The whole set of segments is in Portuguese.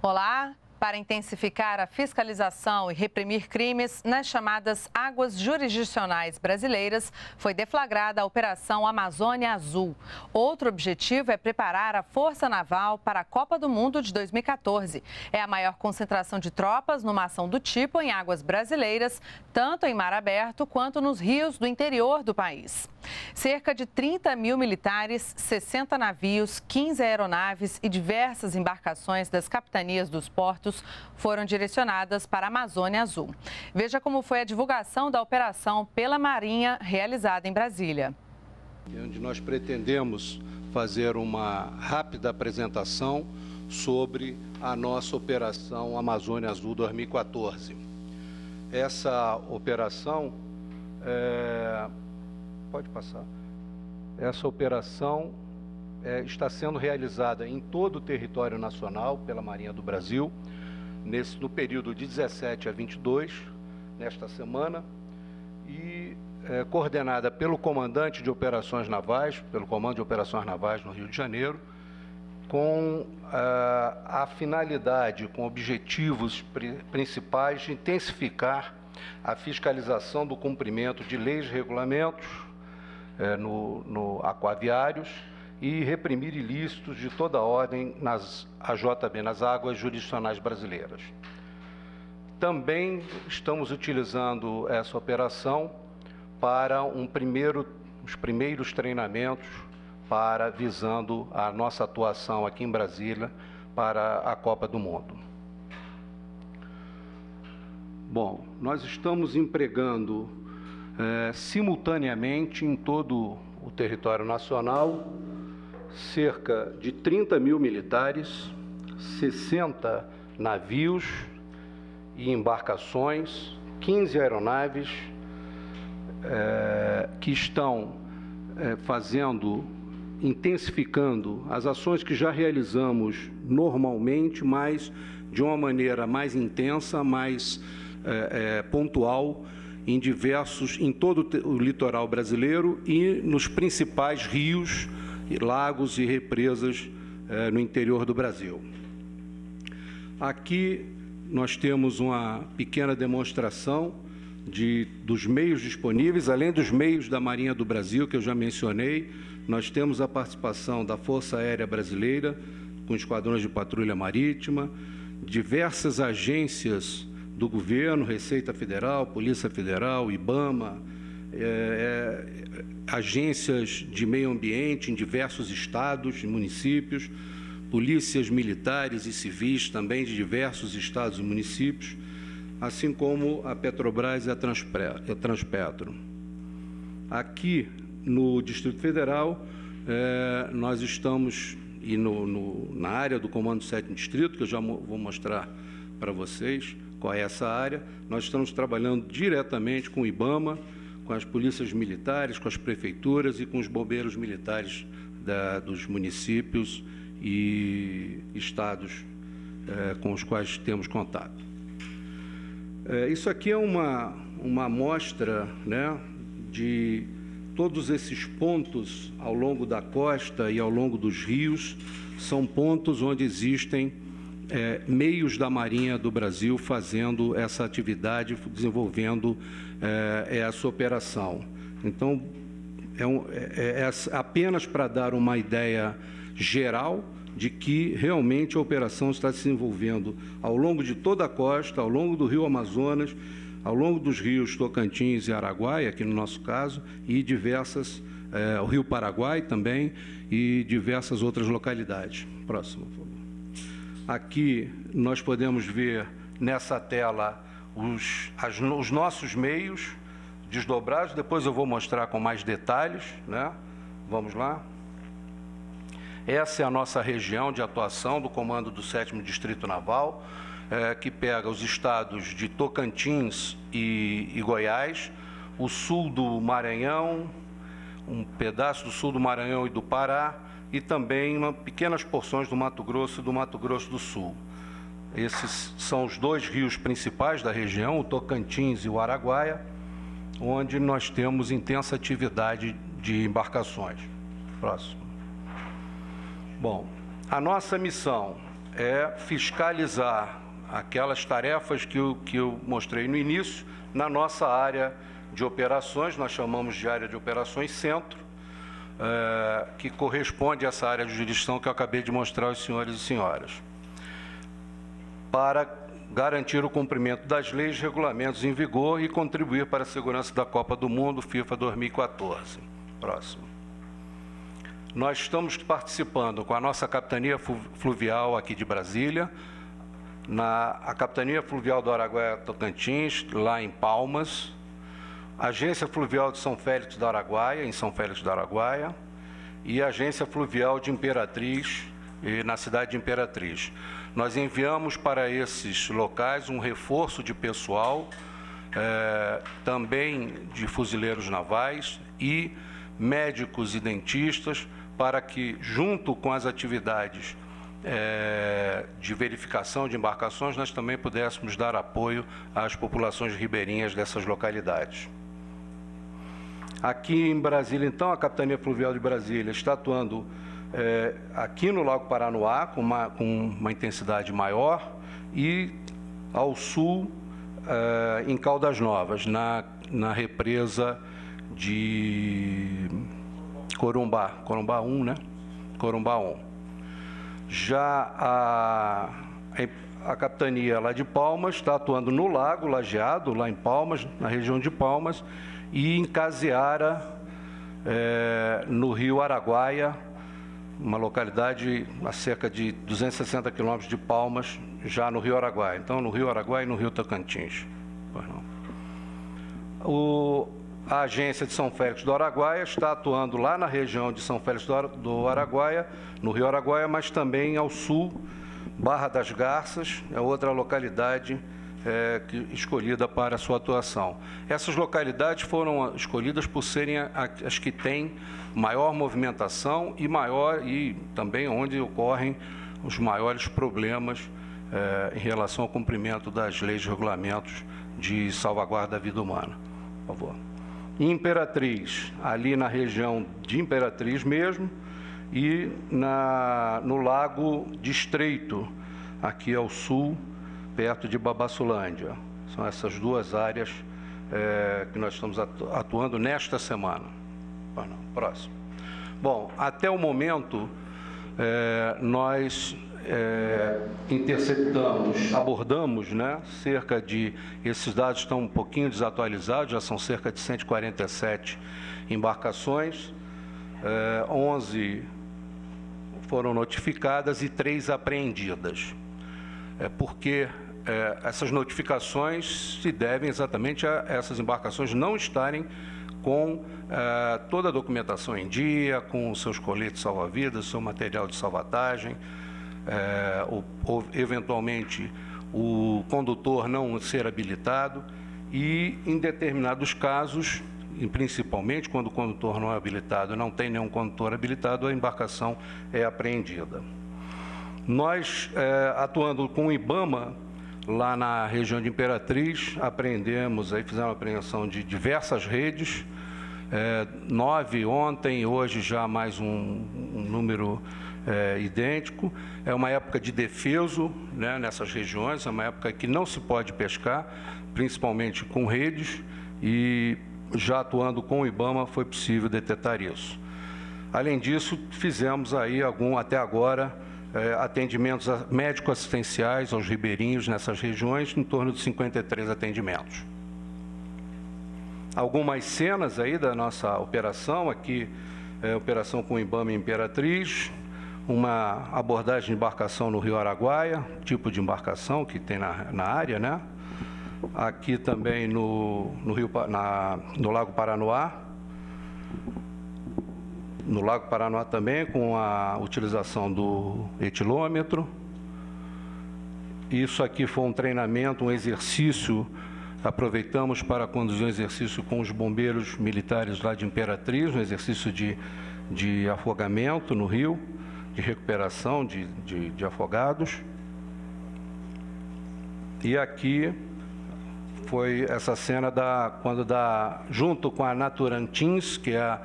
Olá, para intensificar a fiscalização e reprimir crimes nas chamadas águas jurisdicionais brasileiras, foi deflagrada a Operação Amazônia Azul. Outro objetivo é preparar a Força Naval para a Copa do Mundo de 2014. É a maior concentração de tropas numa ação do tipo em águas brasileiras, tanto em mar aberto quanto nos rios do interior do país. Cerca de 30 mil militares, 60 navios, 15 aeronaves e diversas embarcações das capitanias dos portos foram direcionadas para a Amazônia Azul. Veja como foi a divulgação da operação pela Marinha realizada em Brasília. Onde nós pretendemos fazer uma rápida apresentação sobre a nossa operação Amazônia Azul 2014. Essa operação é Pode passar. Essa operação é, está sendo realizada em todo o território nacional pela Marinha do Brasil, nesse, no período de 17 a 22, nesta semana, e é, coordenada pelo comandante de operações navais, pelo Comando de Operações Navais no Rio de Janeiro, com a, a finalidade, com objetivos principais de intensificar a fiscalização do cumprimento de leis e regulamentos, é, no, no aquaviários e reprimir ilícitos de toda ordem nas AJB, nas águas jurisdicionais brasileiras. Também estamos utilizando essa operação para um primeiro, os primeiros treinamentos para visando a nossa atuação aqui em Brasília para a Copa do Mundo. Bom, nós estamos empregando é, simultaneamente em todo o território nacional, cerca de 30 mil militares, 60 navios e embarcações, 15 aeronaves é, que estão é, fazendo, intensificando as ações que já realizamos normalmente, mas de uma maneira mais intensa, mais é, pontual em diversos, em todo o litoral brasileiro e nos principais rios, lagos e represas eh, no interior do Brasil. Aqui nós temos uma pequena demonstração de, dos meios disponíveis, além dos meios da Marinha do Brasil, que eu já mencionei, nós temos a participação da Força Aérea Brasileira, com esquadrões de patrulha marítima, diversas agências do governo, Receita Federal, Polícia Federal, IBAMA, é, é, agências de meio ambiente em diversos estados e municípios, polícias militares e civis também de diversos estados e municípios, assim como a Petrobras e a, Transpetro. Aqui no Distrito Federal, é, nós estamos, e no, no, na área do Comando 7 Distrito, que eu já vou mostrar para vocês, qual é essa área. Nós estamos trabalhando diretamente com o IBAMA, com as polícias militares, com as prefeituras e com os bombeiros militares da, dos municípios e estados é, com os quais temos contato. É, isso aqui é uma, uma amostra né, de todos esses pontos ao longo da costa e ao longo dos rios, são pontos onde existem é, meios da Marinha do Brasil fazendo essa atividade, desenvolvendo é, essa operação. Então, é, um, é, é apenas para dar uma ideia geral de que realmente a operação está se desenvolvendo ao longo de toda a costa, ao longo do rio Amazonas, ao longo dos rios Tocantins e Araguaia, aqui no nosso caso, e diversas, é, o rio Paraguai também, e diversas outras localidades. Próximo, por favor. Aqui nós podemos ver nessa tela os, as, os nossos meios desdobrados. Depois eu vou mostrar com mais detalhes. Né? Vamos lá. Essa é a nossa região de atuação do Comando do 7 Distrito Naval, é, que pega os estados de Tocantins e, e Goiás, o sul do Maranhão, um pedaço do sul do Maranhão e do Pará, e também uma, pequenas porções do Mato Grosso e do Mato Grosso do Sul. Esses são os dois rios principais da região, o Tocantins e o Araguaia, onde nós temos intensa atividade de embarcações. Próximo. Bom, a nossa missão é fiscalizar aquelas tarefas que eu, que eu mostrei no início na nossa área de operações, nós chamamos de área de operações centro, é, que corresponde a essa área de jurisdição que eu acabei de mostrar aos senhores e senhoras, para garantir o cumprimento das leis e regulamentos em vigor e contribuir para a segurança da Copa do Mundo FIFA 2014. Próximo. Nós estamos participando com a nossa capitania fluvial aqui de Brasília, na a capitania fluvial do Araguaia Tocantins, lá em Palmas, agência fluvial de São Félix do Araguaia, em São Félix do Araguaia, e agência fluvial de Imperatriz, na cidade de Imperatriz. Nós enviamos para esses locais um reforço de pessoal, é, também de fuzileiros navais e médicos e dentistas, para que, junto com as atividades é, de verificação de embarcações, nós também pudéssemos dar apoio às populações ribeirinhas dessas localidades. Aqui em Brasília, então, a Capitania Fluvial de Brasília está atuando é, aqui no Lago Paranoá, com uma, com uma intensidade maior, e ao sul, é, em Caldas Novas, na, na represa de Corumbá, Corumbá 1, né? Corumbá 1. Já a, a capitania lá de Palmas está atuando no lago Lajeado, lá em Palmas, na região de Palmas, e em Caseara, é, no rio Araguaia, uma localidade a cerca de 260 quilômetros de Palmas, já no Rio Araguaia. Então, no Rio Araguaia e no Rio Tocantins. O, a agência de São Félix do Araguaia está atuando lá na região de São Félix do Araguaia, no Rio Araguaia, mas também ao sul, Barra das Garças, é outra localidade é, escolhida para a sua atuação. Essas localidades foram escolhidas por serem as que têm maior movimentação e maior e também onde ocorrem os maiores problemas é, em relação ao cumprimento das leis e regulamentos de salvaguarda da vida humana. Por favor. Imperatriz, ali na região de Imperatriz mesmo, e na, no Lago Estreito, aqui ao sul, perto de Babassulândia. São essas duas áreas é, que nós estamos atuando nesta semana. Próximo. Bom, até o momento, é, nós é, interceptamos, abordamos, né, cerca de, esses dados estão um pouquinho desatualizados, já são cerca de 147 embarcações, é, 11 foram notificadas e três apreendidas. É porque é, essas notificações se devem exatamente a essas embarcações não estarem com é, toda a documentação em dia, com seus coletes salva-vidas, seu material de salvatagem, é, ou, ou, eventualmente o condutor não ser habilitado e, em determinados casos, e principalmente quando o condutor não é habilitado, não tem nenhum condutor habilitado, a embarcação é apreendida. Nós, é, atuando com o IBAMA, lá na região de Imperatriz, apreendemos, aí fizemos apreensão de diversas redes, é, nove ontem, hoje já mais um, um número é, idêntico. É uma época de defeso né, nessas regiões, é uma época que não se pode pescar, principalmente com redes, e já atuando com o IBAMA foi possível detectar isso. Além disso, fizemos aí algum, até agora, é, atendimentos médico-assistenciais aos ribeirinhos nessas regiões, em torno de 53 atendimentos. Algumas cenas aí da nossa operação, aqui, é, operação com o Ibama Imperatriz, uma abordagem de embarcação no Rio Araguaia, tipo de embarcação que tem na, na área, né? Aqui também no, no, Rio, na, no Lago Paranoá, no Lago Paranoá também, com a utilização do etilômetro. Isso aqui foi um treinamento, um exercício. Aproveitamos para conduzir um exercício com os bombeiros militares lá de Imperatriz, um exercício de, de afogamento no rio, de recuperação de, de, de afogados. E aqui foi essa cena da quando da junto com a Naturantins, que é a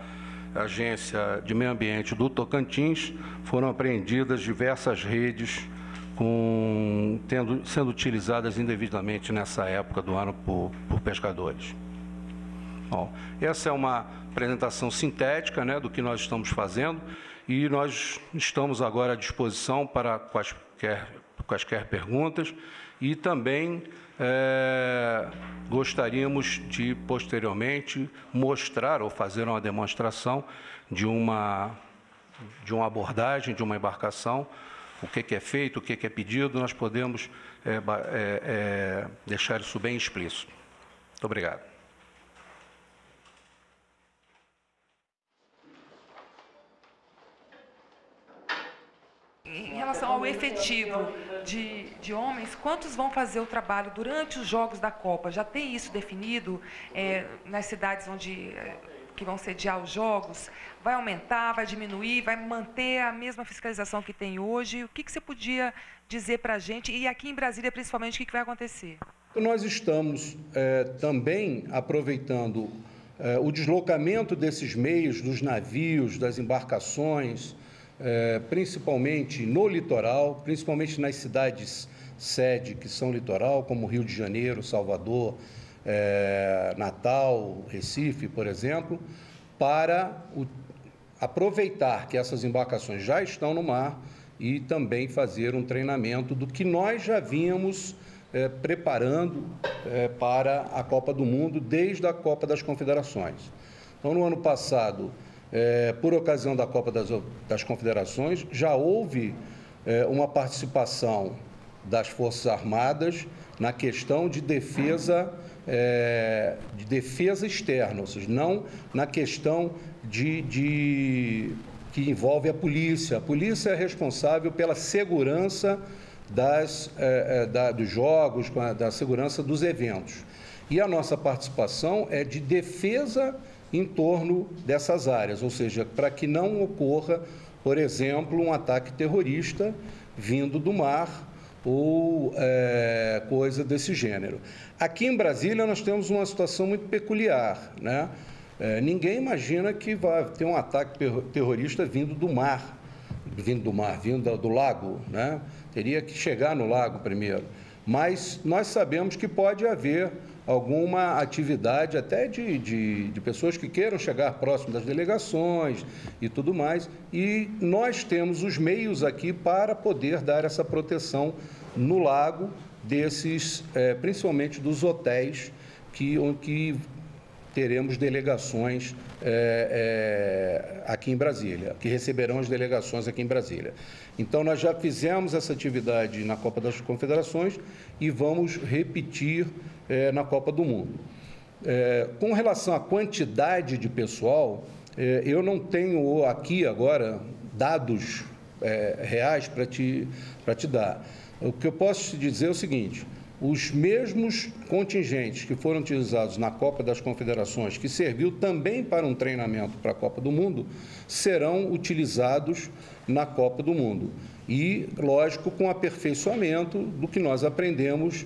Agência de Meio Ambiente do Tocantins, foram apreendidas diversas redes com, tendo, sendo utilizadas indevidamente nessa época do ano por, por pescadores. Bom, essa é uma apresentação sintética né, do que nós estamos fazendo e nós estamos agora à disposição para quaisquer, quaisquer perguntas e também é, gostaríamos de posteriormente mostrar ou fazer uma demonstração de uma, de uma abordagem, de uma embarcação, o que, que é feito, o que, que é pedido, nós podemos é, é, é deixar isso bem explícito. Muito obrigado. Em relação ao efetivo de, de homens, quantos vão fazer o trabalho durante os Jogos da Copa? Já tem isso definido é, nas cidades onde é, que vão sediar os Jogos? Vai aumentar, vai diminuir, vai manter a mesma fiscalização que tem hoje? O que, que você podia dizer para a gente? E aqui em Brasília, principalmente, o que, que vai acontecer? Nós estamos é, também aproveitando é, o deslocamento desses meios, dos navios, das embarcações, é, principalmente no litoral, principalmente nas cidades sede que são litoral, como Rio de Janeiro, Salvador, é, Natal, Recife, por exemplo, para o, aproveitar que essas embarcações já estão no mar e também fazer um treinamento do que nós já vínhamos é, preparando para a Copa do Mundo desde a Copa das Confederações. Então, no ano passado, é, por ocasião da Copa das, das Confederações, já houve é, uma participação das Forças Armadas na questão de defesa, é, de defesa externa, ou seja, não na questão de, de, que envolve a polícia. A polícia é responsável pela segurança das, é, é da, dos jogos, da segurança dos eventos. E a nossa participação é de defesa em torno dessas áreas, ou seja, para que não ocorra, por exemplo, um ataque terrorista vindo do mar ou é, coisa desse gênero. Aqui em Brasília nós temos uma situação muito peculiar, né? É, ninguém imagina que vai ter um ataque terrorista vindo do mar, vindo do mar, vindo do lago, né? Teria que chegar no lago primeiro. Mas nós sabemos que pode haver alguma atividade até de, de, de, pessoas que queiram chegar próximo das delegações e tudo mais. E nós temos os meios aqui para poder dar essa proteção no lago desses, é, principalmente dos hotéis que, que teremos delegações é, é, aqui em Brasília, que receberão as delegações aqui em Brasília. Então, nós já fizemos essa atividade na Copa das Confederações e vamos repetir é, na Copa do Mundo. É, com relação à quantidade de pessoal, é, eu não tenho aqui agora dados é, reais para te, te dar. O que eu posso te dizer é o seguinte: os mesmos contingentes que foram utilizados na Copa das Confederações, que serviu também para um treinamento para a Copa do Mundo, serão utilizados na Copa do Mundo. E, lógico, com aperfeiçoamento do que nós aprendemos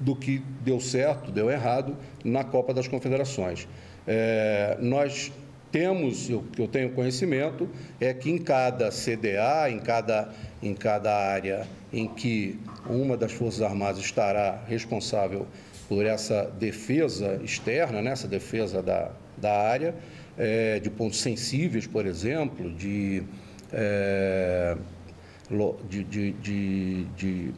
do que deu certo, deu errado na Copa das Confederações. É, nós temos, o que eu tenho conhecimento, é que em cada CDA, em cada, em cada área em que uma das Forças Armadas estará responsável por essa defesa externa, né, essa defesa da, da área, é, de pontos sensíveis, por exemplo, de, é, de, de, de, de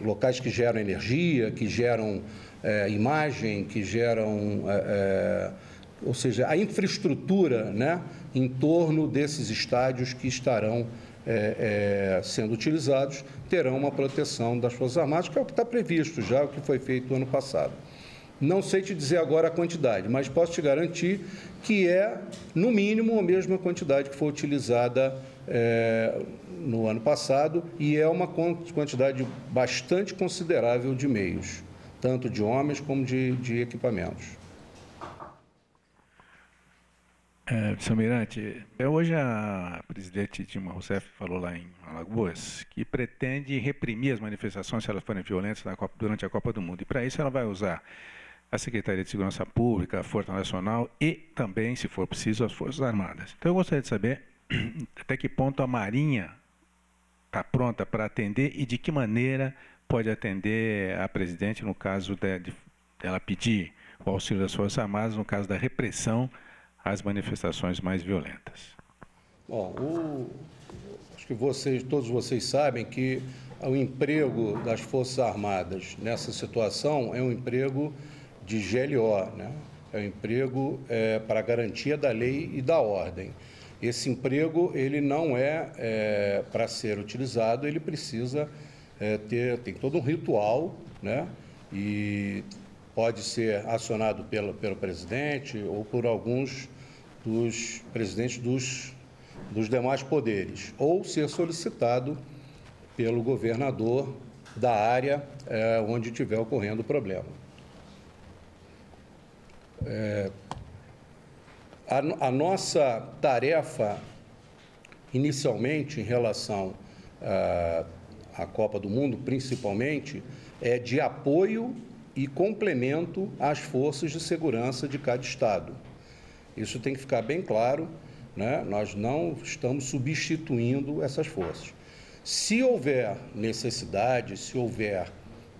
locais que geram energia, que geram é, imagem, que geram, é, é, ou seja, a infraestrutura né, em torno desses estádios que estarão é, é, sendo utilizados terão uma proteção das Forças Armadas, que é o que está previsto já, o que foi feito ano passado. Não sei te dizer agora a quantidade, mas posso te garantir que é, no mínimo, a mesma quantidade que foi utilizada é, no ano passado e é uma quantidade bastante considerável de meios, tanto de homens como de, de equipamentos. É, Mirante, é, hoje a presidente Dilma Rousseff falou lá em Alagoas que pretende reprimir as manifestações se elas forem violentas Copa, durante a Copa do Mundo. E para isso ela vai usar a Secretaria de Segurança Pública, a Força Nacional e também, se for preciso, as Forças Armadas. Então eu gostaria de saber até que ponto a Marinha está pronta para atender e de que maneira pode atender a presidente no caso de, de ela pedir o auxílio das Forças Armadas no caso da repressão às manifestações mais violentas. Bom, o, acho que vocês, todos vocês sabem que o emprego das Forças Armadas nessa situação é um emprego de GLO, né? é um emprego é, para garantia da lei e da ordem. Esse emprego ele não é, é para ser utilizado, ele precisa é, ter tem todo um ritual, né? E pode ser acionado pelo, pelo presidente ou por alguns dos presidentes dos, dos demais poderes, ou ser solicitado pelo governador da área é, onde estiver ocorrendo o problema. É, a, a, nossa tarefa, inicialmente, em relação à, à Copa do Mundo, principalmente, é de apoio e complemento às forças de segurança de cada Estado. Isso tem que ficar bem claro, né? nós não estamos substituindo essas forças. Se houver necessidade, se houver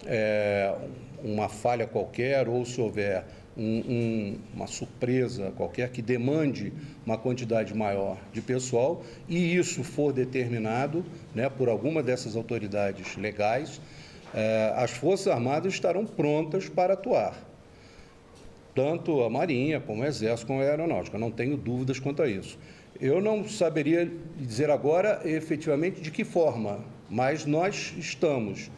é, uma falha qualquer ou se houver um, um, uma surpresa qualquer que demande uma quantidade maior de pessoal e isso for determinado né, por alguma dessas autoridades legais, é, as Forças Armadas estarão prontas para atuar. Tanto a Marinha, como o Exército, como a Aeronáutica. Não tenho dúvidas quanto a isso. Eu não saberia dizer agora efetivamente de que forma, mas nós estamos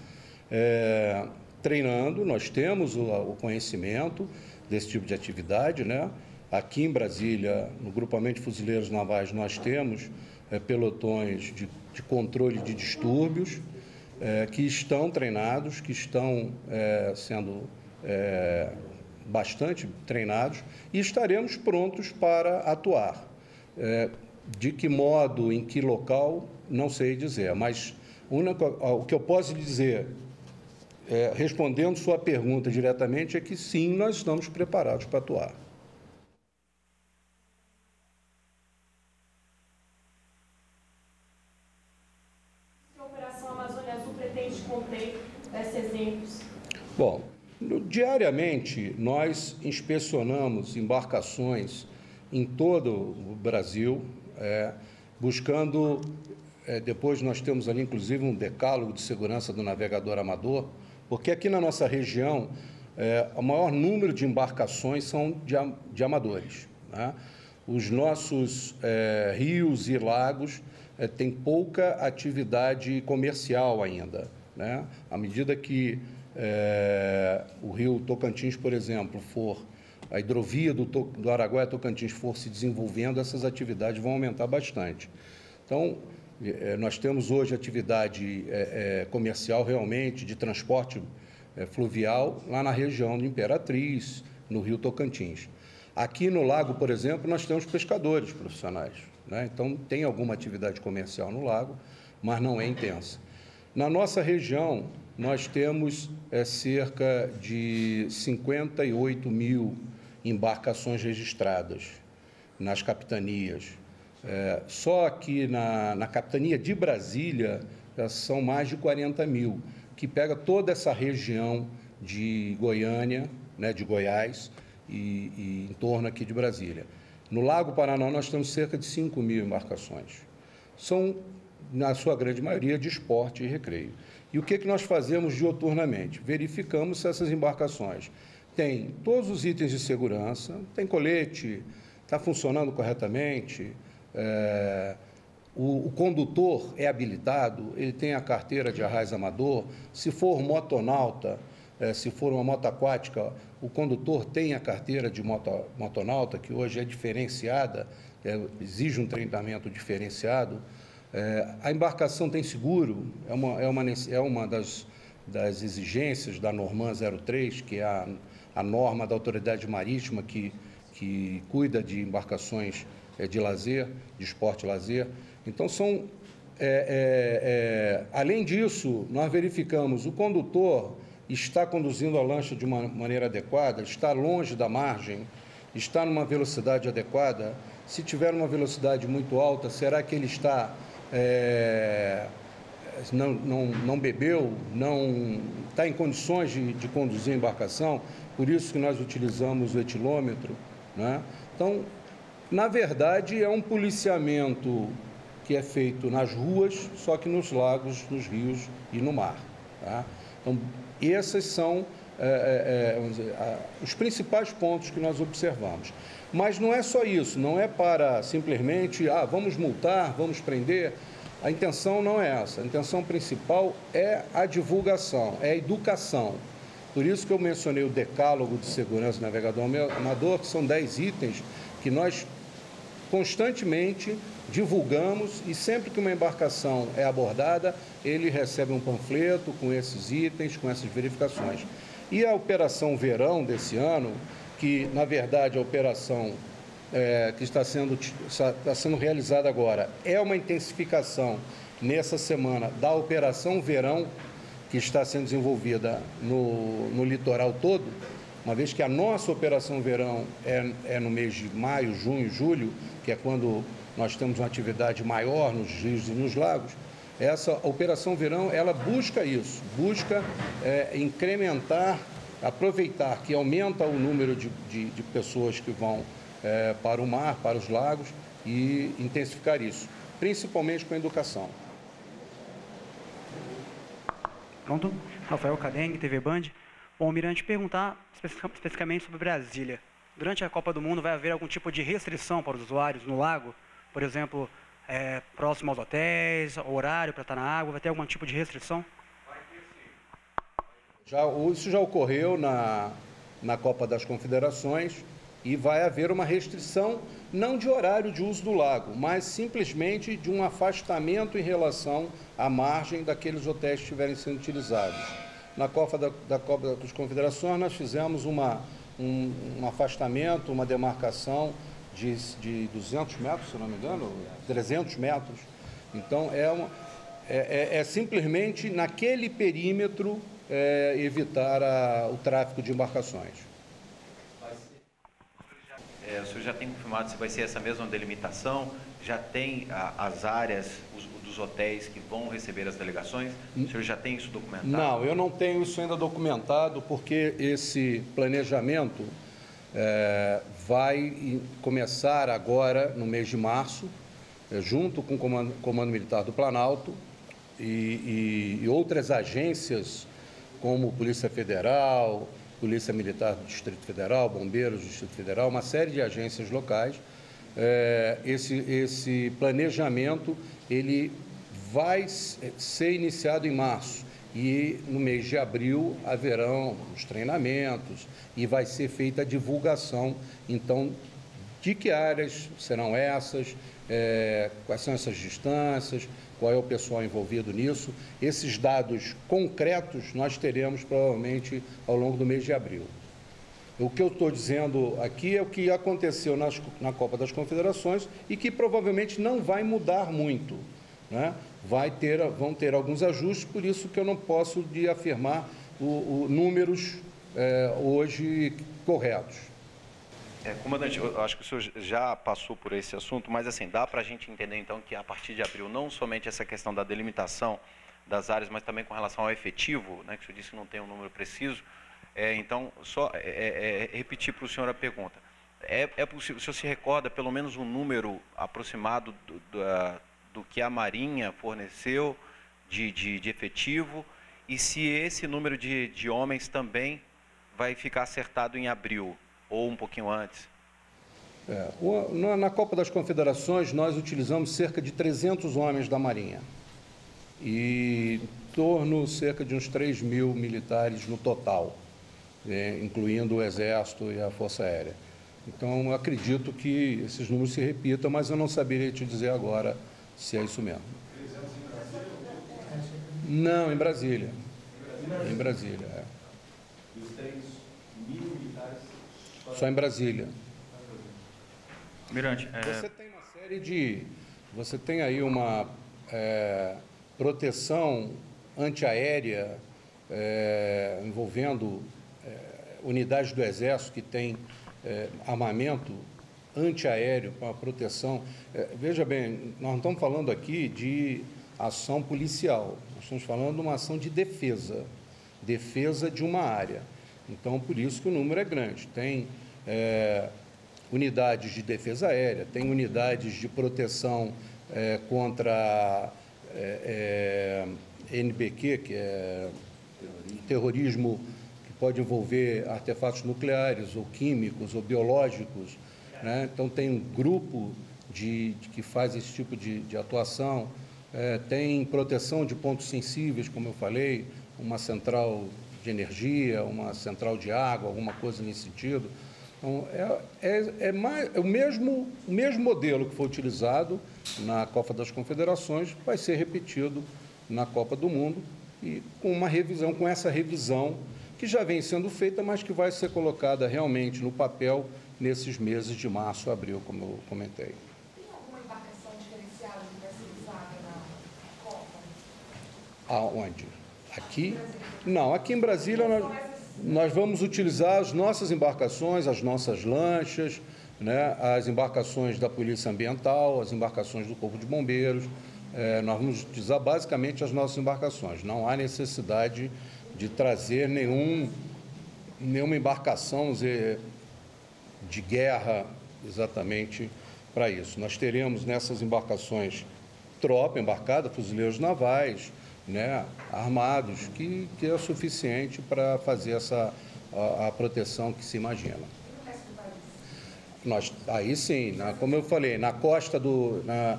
é, treinando, nós temos o, o, conhecimento desse tipo de atividade. Né? Aqui em Brasília, no grupamento de fuzileiros navais, nós temos é, pelotões de, de, controle de distúrbios é, que estão treinados, que estão é, sendo bastante treinados e estaremos prontos para atuar. De que modo, em que local, não sei dizer, mas o que eu posso dizer, é, respondendo sua pergunta diretamente, é que sim, nós estamos preparados para atuar. A Operação Amazônia Azul pretende conter esses exemplos? Bom, diariamente nós inspecionamos embarcações em todo o Brasil, é, buscando. É, depois nós temos ali, inclusive, um decálogo de segurança do navegador amador, porque aqui na nossa região é, o maior número de embarcações são de, de amadores. Né? Os nossos é, rios e lagos é, têm pouca atividade comercial ainda. Né? À medida que é, o rio Tocantins, por exemplo, for a hidrovia do, do Araguaia Tocantins for se desenvolvendo, essas atividades vão aumentar bastante. Então, nós temos hoje atividade é, é, comercial realmente de transporte fluvial lá na região de Imperatriz, no Rio Tocantins. Aqui no lago, por exemplo, nós temos pescadores profissionais. Né? Então, tem alguma atividade comercial no lago, mas não é intensa. Na nossa região, nós temos é, cerca de 58 mil embarcações registradas nas capitanias. É, só aqui na, na capitania de Brasília já são mais de 40 mil, que pega toda essa região de Goiânia, né, de Goiás e, e em torno aqui de Brasília. No Lago Paraná nós temos cerca de 5 mil embarcações. São, na sua grande maioria, de esporte e recreio. E o que, que nós fazemos dioturnamente? Verificamos se essas embarcações tem todos os itens de segurança, tem colete, está funcionando corretamente, é, o, o, condutor é habilitado, ele tem a carteira de arraiz amador, se for motonauta, é, se for uma moto aquática, o condutor tem a carteira de moto, motonauta, que hoje é diferenciada, é, exige um treinamento diferenciado. É, a embarcação tem seguro, é uma, é uma, é uma das, das exigências da Norman 03, que é a a norma da autoridade marítima que, que cuida de embarcações de lazer, de esporte lazer. Então, são. É, é, além disso, nós verificamos o condutor está conduzindo a lancha de uma maneira adequada, está longe da margem, está numa velocidade adequada. Se tiver uma velocidade muito alta, será que ele está é, não, não, não bebeu, não está em condições de, de conduzir a embarcação, por isso que nós utilizamos o etilômetro. Né? Então, na verdade, é um policiamento que é feito nas ruas, só que nos lagos, nos rios e no mar. Tá? Então, esses são é, é, dizer, a, os principais pontos que nós observamos. Mas não é só isso, não é para simplesmente, ah, vamos multar, vamos prender. A intenção não é essa. A intenção principal é a divulgação, é a educação. Por isso que eu mencionei o decálogo de segurança navegador amador, que são 10 itens que nós constantemente divulgamos e sempre que uma embarcação é abordada, ele recebe um panfleto com esses itens, com essas verificações. E a operação verão desse ano, que na verdade a operação é, que está sendo, está sendo realizada agora é uma intensificação nessa semana da operação verão que está sendo desenvolvida no, no litoral todo, uma vez que a nossa operação verão é, é no mês de maio, junho, julho, que é quando nós temos uma atividade maior nos rios e nos lagos, essa operação verão ela busca isso, busca é, incrementar, aproveitar que aumenta o número de, de, de pessoas que vão é, para o mar, para os lagos e intensificar isso, principalmente com a educação. Pronto? Rafael Cadeng, TV Band. Bom, Mirante, perguntar especificamente sobre Brasília. Durante a Copa do Mundo vai haver algum tipo de restrição para os usuários no lago? Por exemplo, é, próximo aos hotéis, horário para estar na água? Vai ter algum tipo de restrição? Já, isso já ocorreu na, na Copa das Confederações e vai haver uma restrição não de horário de uso do lago, mas simplesmente de um afastamento em relação à margem daqueles hotéis que estiverem sendo utilizados na Copa da, da Copa das Confederações, nós fizemos uma, um, um afastamento, uma demarcação de, de 200 metros, se não me engano, 300 metros. Então, é, é, é, é simplesmente naquele perímetro é, evitar a, o tráfego de embarcações. É, o senhor já tem confirmado se vai ser essa mesma delimitação? Já tem a, as áreas, os, dos hotéis que vão receber as delegações? O senhor já tem isso documentado? Não, eu não tenho isso ainda documentado, porque esse planejamento é, vai começar agora, no mês de março, é, junto com o Comando, Comando, Militar do Planalto e, e, e outras agências, como Polícia Federal, Polícia Militar do Distrito Federal, Bombeiros do Distrito Federal, uma série de agências locais. É, esse, esse planejamento ele vai ser iniciado em março. E no mês de abril haverão os treinamentos e vai ser feita a divulgação, então, de que áreas serão essas, é, quais são essas distâncias, qual é o pessoal envolvido nisso. Esses dados concretos nós teremos provavelmente ao longo do mês de abril. O que eu estou dizendo aqui é o que aconteceu nas, na Copa das Confederações e que provavelmente não vai mudar muito. Né? Vai ter, vão ter alguns ajustes, por isso que eu não posso de afirmar o, números é, hoje corretos. É, comandante, eu acho que o senhor já passou por esse assunto, mas assim, dá para a gente entender então que a partir de abril, não somente essa questão da delimitação das áreas, mas também com relação ao efetivo, né, que o senhor disse que não tem um número preciso, é, então, só é, é, é repetir para o senhor a pergunta. É, é possível, o senhor se recorda pelo menos um número aproximado do, do, do que a Marinha forneceu de, de, de, efetivo e se esse número de, de homens também vai ficar acertado em abril ou um pouquinho antes? É, na Copa das Confederações, nós utilizamos cerca de 300 homens da Marinha e em torno cerca de uns 3 mil militares no total, é, incluindo o Exército e a Força Aérea. Então, acredito que esses números se repitam, mas eu não saberia te dizer agora se é isso mesmo. Não, em Brasília. Em Brasília, é. Só em Brasília. Mirante, é... Você tem uma série de... Você tem aí uma é, proteção antiaérea é, envolvendo é, unidades do Exército que têm é, armamento antiaéreo, para proteção. É, veja bem, nós não estamos falando aqui de ação policial. Nós estamos falando de uma ação de defesa, defesa de uma área. Então, por isso que o número é grande. Tem é, unidades de defesa aérea, tem unidades de proteção é, contra é, é NBQ, que é terrorismo que pode envolver artefatos nucleares, ou químicos, ou biológicos. Né? Então, tem um grupo de, de que faz esse tipo de, de atuação. É, tem proteção de pontos sensíveis, como eu falei, uma central de energia, uma central de água, alguma coisa nesse sentido. Então, é, é, é, mais, é o, mesmo, o mesmo modelo que foi utilizado na Copa das Confederações, vai ser repetido na Copa do Mundo, e com uma revisão, com essa revisão que já vem sendo feita, mas que vai ser colocada realmente no papel nesses meses de março, abril, como eu comentei. Tem alguma embarcação diferenciada que vai ser usada na Copa? Aonde? Aqui? Não, aqui em Brasília nós, nós vamos utilizar as nossas embarcações, as nossas lanchas, né, as embarcações da Polícia Ambiental, as embarcações do Corpo de Bombeiros. É, nós vamos utilizar basicamente as nossas embarcações. Não há necessidade de trazer nenhum, nenhuma embarcação de guerra exatamente para isso. Nós teremos nessas embarcações tropa embarcada, fuzileiros navais, né, armados, que, que é suficiente para fazer essa, a, a, proteção que se imagina. Nós, aí sim, na, como eu falei, na costa do. Na,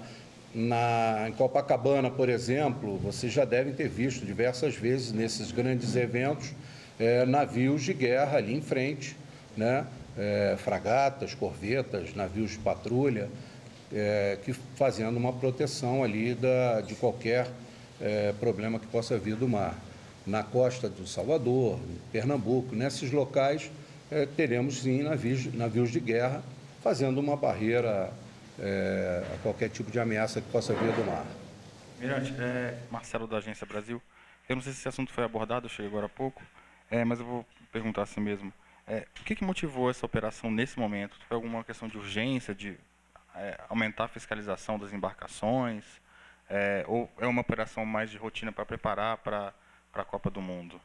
na, em Copacabana, por exemplo, vocês já devem ter visto diversas vezes nesses grandes eventos é, navios de guerra ali em frente, né? É, fragatas, corvetas, navios de patrulha, é, que fazendo uma proteção ali da, de qualquer é, problema que possa vir do mar. Na costa do Salvador, Pernambuco, nesses locais, é, teremos sim navios, navios de guerra fazendo uma barreira é, a qualquer tipo de ameaça que possa vir do mar. Mirante, é, Marcelo da Agência Brasil. Eu não sei se esse assunto foi abordado, eu cheguei agora há pouco, é, mas eu vou perguntar assim mesmo. É, o que, que, motivou essa operação nesse momento? Foi alguma questão de urgência, de é, aumentar a fiscalização das embarcações? É, ou é uma operação mais de rotina para preparar para a Copa do Mundo?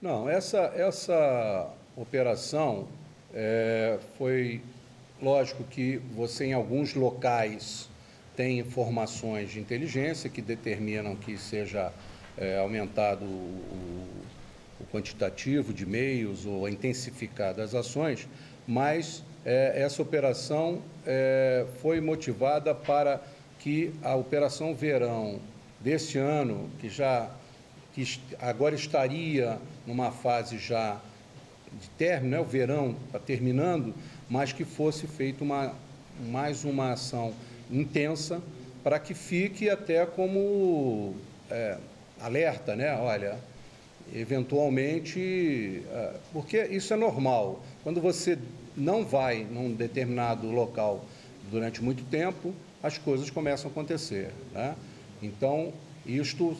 Não, essa, essa operação é, foi lógico que você em alguns locais tem informações de inteligência que determinam que seja é, aumentado o, o, quantitativo de meios ou intensificado as ações, mas é, essa operação é, foi motivada para que a Operação Verão deste ano, que já que agora estaria numa fase já de término, né, o verão está terminando, mas que fosse feita uma, mais uma ação intensa para que fique até como é, alerta, né? Olha, eventualmente, é, porque isso é normal. Quando você não vai num determinado local durante muito tempo, as coisas começam a acontecer. Né? Então, isto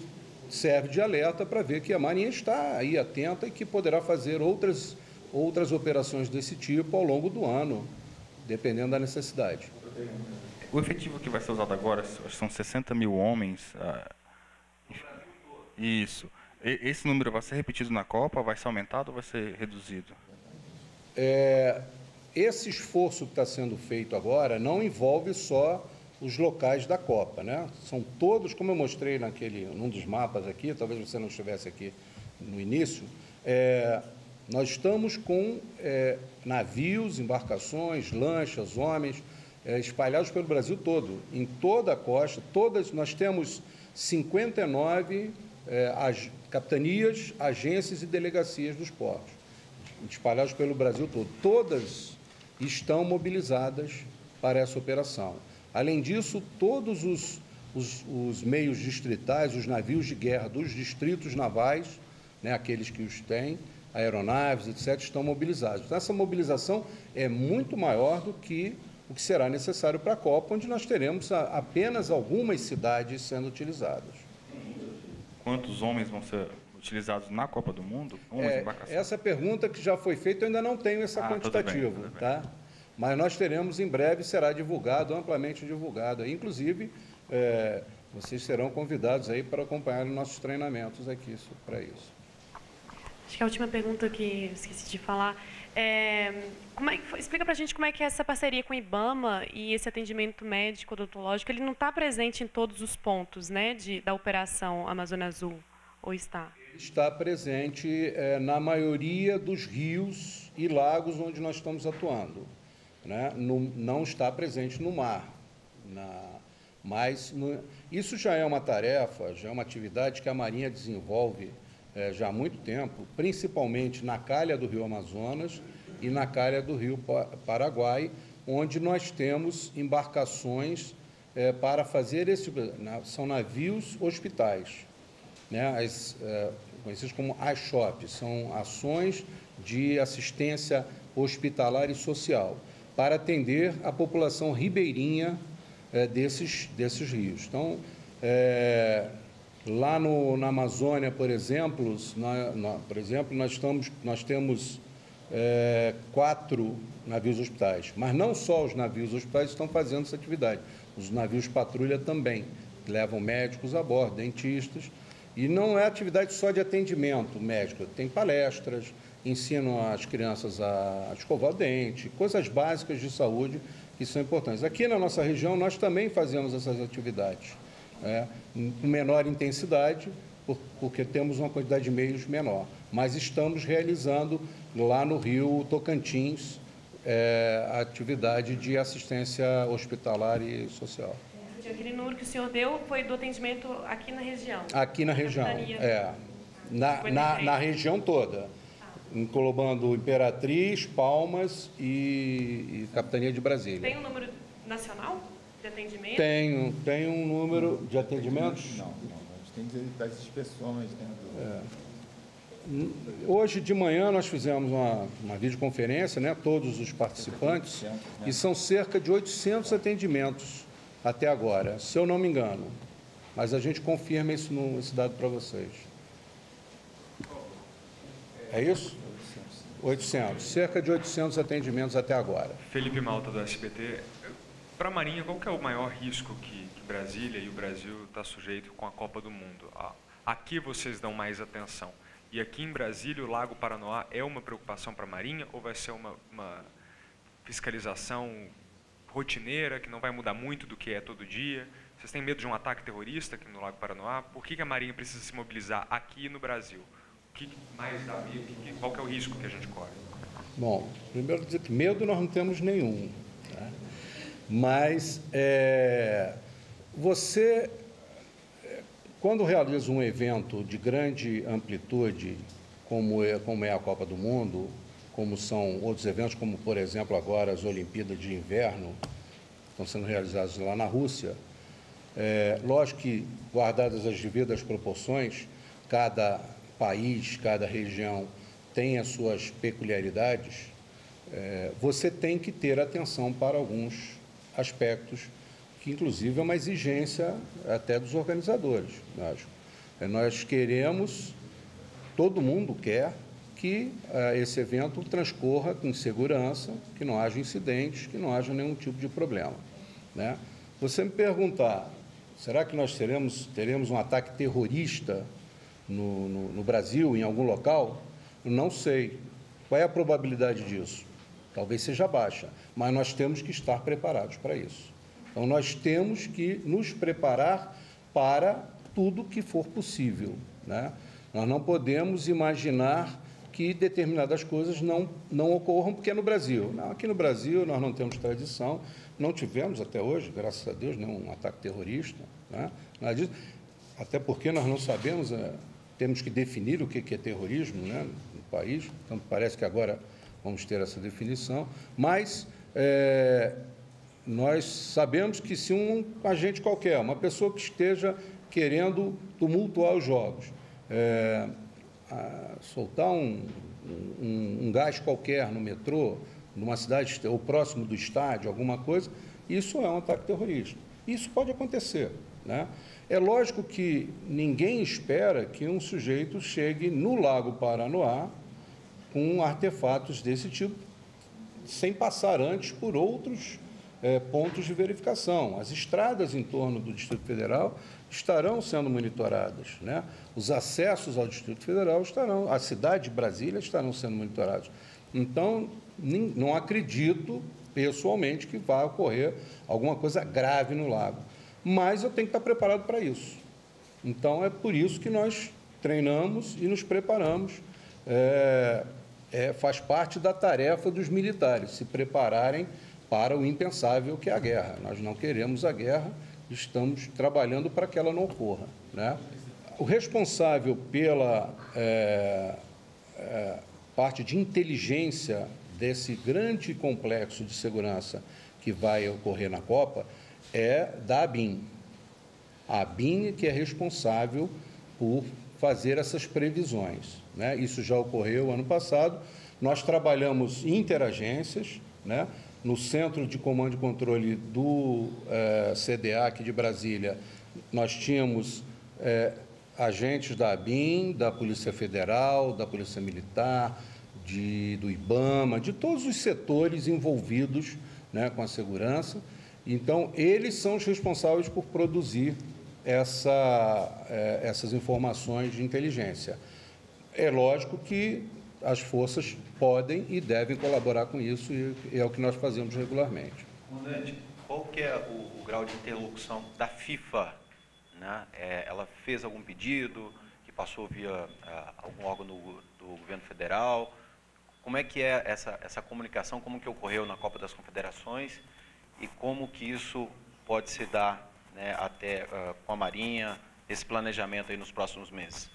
serve de alerta para ver que a Marinha está aí atenta e que poderá fazer outras, outras operações desse tipo ao longo do ano, dependendo da necessidade. O efetivo que vai ser usado agora são 60 mil homens. Ah, isso. Esse número vai ser repetido na Copa? Vai ser aumentado ou vai ser reduzido? É, esse esforço que está sendo feito agora não envolve só os locais da Copa, né? São todos, como eu mostrei naquele, num dos mapas aqui, talvez você não estivesse aqui no início, é, nós estamos com é, navios, embarcações, lanchas, homens, é, espalhados pelo Brasil todo, em toda a costa, todas, nós temos 59 é, ag, capitanias, agências e delegacias dos portos, espalhados pelo Brasil todo. Todas estão mobilizadas para essa operação. Além disso, todos os, os, os, meios distritais, os navios de guerra dos distritos navais, né, aqueles que os têm, aeronaves, etc., estão mobilizados. Então, essa mobilização é muito maior do que o que será necessário para a Copa, onde nós teremos apenas algumas cidades sendo utilizadas. Quantos homens vão ser utilizados na Copa do Mundo? É, essa pergunta que já foi feita, eu ainda não tenho esse ah, tudo tá? Mas nós teremos em breve, será divulgado, amplamente divulgado. Inclusive, é, vocês serão convidados aí para acompanhar nossos treinamentos aqui para isso. Acho que a última pergunta que esqueci de falar é, é explica para a gente como é que é essa parceria com o IBAMA e esse atendimento médico odontológico, ele não está presente em todos os pontos né, de, da operação Amazônia Azul, ou está? Ele está presente é, na maioria dos rios e lagos onde nós estamos atuando. Né? No, não está presente no mar. Na, mas no, isso já é uma tarefa, já é uma atividade que a Marinha desenvolve é, já há muito tempo, principalmente na calha do Rio Amazonas e na calha do Rio Paraguai, onde nós temos embarcações é, para fazer esse. São navios hospitais, né? As, é, conhecidos como ASHOP, são ações de assistência hospitalar e social, para atender a população ribeirinha é, desses, desses rios. Então, é, Lá no, na Amazônia, por exemplo, na, na, por exemplo, nós, estamos, nós temos é, quatro navios hospitais, mas não só os navios hospitais estão fazendo essa atividade, os navios patrulha também, levam médicos a bordo, dentistas, e não é atividade só de atendimento médico, tem palestras, ensinam as crianças a escovar o dente, coisas básicas de saúde que são importantes. Aqui na nossa região, nós também fazemos essas atividades é, com menor intensidade, porque temos uma quantidade de meios menor. Mas estamos realizando lá no Rio Tocantins é, a atividade de assistência hospitalar e social. Aquele número que o senhor deu foi do atendimento aqui na região? Aqui na região, é. Na, na, na, região toda, englobando Imperatriz, Palmas e, e Capitania de Brasília. Tem um número nacional? de atendimento? Tenho, tenho um número de atendimentos? Não, não, a gente tem das inspeções dentro do... É. Hoje de manhã nós fizemos uma, uma videoconferência, né, todos os participantes, e são cerca de 800 atendimentos até agora, se eu não me engano. Mas a gente confirma isso no, esse dado para vocês. É isso? 800. Cerca de 800 atendimentos até agora. Felipe Malta, do SBT. Para a Marinha, qual é o maior risco que, que Brasília e o Brasil está sujeito com a Copa do Mundo? Aqui vocês dão mais atenção. E aqui em Brasília, o Lago Paranoá é uma preocupação para a Marinha ou vai ser uma, uma fiscalização rotineira, que não vai mudar muito do que é todo dia? Vocês têm medo de um ataque terrorista aqui no Lago Paranoá? Por que, que a Marinha precisa se mobilizar aqui no Brasil? Que mais dá medo? Qual que é o risco que a gente corre? Bom, primeiro dizer que medo nós não temos nenhum. Mas é, você, quando realiza um evento de grande amplitude, como é, como é a Copa do Mundo, como são outros eventos, como, por exemplo, agora as Olimpíadas de Inverno, estão sendo realizadas lá na Rússia, é, lógico que, guardadas as devidas proporções, cada país, cada região tem as suas peculiaridades, é, você tem que ter atenção para alguns aspectos que, inclusive, é uma exigência até dos organizadores. Nós, é, nós queremos, todo mundo quer, que uh, esse evento transcorra com segurança, que não haja incidentes, que não haja nenhum tipo de problema. Né? Você me perguntar, será que nós teremos, teremos um ataque terrorista no, no, no Brasil, em algum local? Não sei. Qual é a probabilidade disso? Talvez seja baixa, mas nós temos que estar preparados para isso. Então, nós temos que nos preparar para tudo que for possível. Né? Nós não podemos imaginar que determinadas coisas não, não ocorram, porque é no Brasil. Não, aqui no Brasil nós não temos tradição, não tivemos até hoje, graças a Deus, nenhum ataque terrorista. Né? Até porque nós não sabemos, é, temos que definir o que é terrorismo né, no país. Então, parece que agora vamos ter essa definição, mas é, nós sabemos que se um agente qualquer, uma pessoa que esteja querendo tumultuar os jogos, é, soltar um, um, um, gás qualquer no metrô, numa cidade ou próximo do estádio, alguma coisa, isso é um ataque terrorista. Isso pode acontecer. Né? É lógico que ninguém espera que um sujeito chegue no Lago Paranoá com artefatos desse tipo, sem passar antes por outros é, pontos de verificação. As estradas em torno do Distrito Federal estarão sendo monitoradas. Né? Os acessos ao Distrito Federal estarão, a cidade de Brasília estarão sendo monitorados. Então, não acredito pessoalmente que vai ocorrer alguma coisa grave no lago. Mas eu tenho que estar preparado para isso. Então, é por isso que nós treinamos e nos preparamos. É, é, faz parte da tarefa dos militares se prepararem para o impensável que é a guerra. Nós não queremos a guerra, estamos trabalhando para que ela não ocorra. Né? O responsável pela é, é, parte de inteligência desse grande complexo de segurança que vai ocorrer na Copa é da ABIN. A ABIN que é responsável por fazer essas previsões. Né? Isso já ocorreu ano passado. Nós trabalhamos interagências, né? no Centro de Comando e Controle do eh, CDA aqui de Brasília, nós tínhamos eh, agentes da ABIN, da Polícia Federal, da Polícia Militar, de, do IBAMA, de todos os setores envolvidos né, com a segurança. Então, eles são os responsáveis por produzir essa, eh, essas informações de inteligência. É lógico que as forças podem e devem colaborar com isso e é o que nós fazemos regularmente. Comandante, qual que é o, o grau de interlocução da FIFA? Né? É, ela fez algum pedido que passou via uh, algum órgão do, do, governo federal? Como é que é essa, essa comunicação? Como que ocorreu na Copa das Confederações? E como que isso pode se dar né, até uh, com a Marinha, esse planejamento aí nos próximos meses?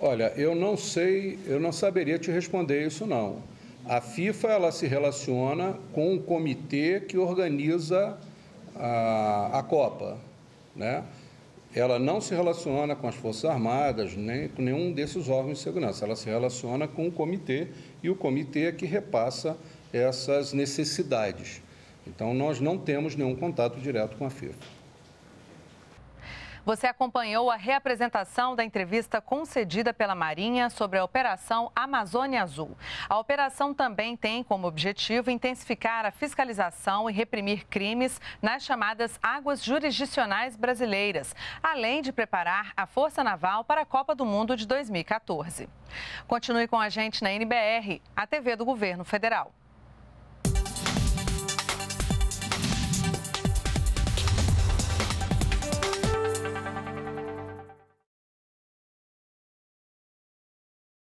Olha, eu não sei, eu não saberia te responder isso não. A FIFA ela se relaciona com o comitê que organiza a, a Copa, né? Ela não se relaciona com as Forças Armadas, nem com nenhum desses órgãos de segurança. Ela se relaciona com o comitê e o comitê é que repassa essas necessidades. Então, nós não temos nenhum contato direto com a FIFA. Você acompanhou a reapresentação da entrevista concedida pela Marinha sobre a Operação Amazônia Azul. A operação também tem como objetivo intensificar a fiscalização e reprimir crimes nas chamadas águas jurisdicionais brasileiras, além de preparar a Força Naval para a Copa do Mundo de 2014. Continue com a gente na NBR, a TV do Governo Federal.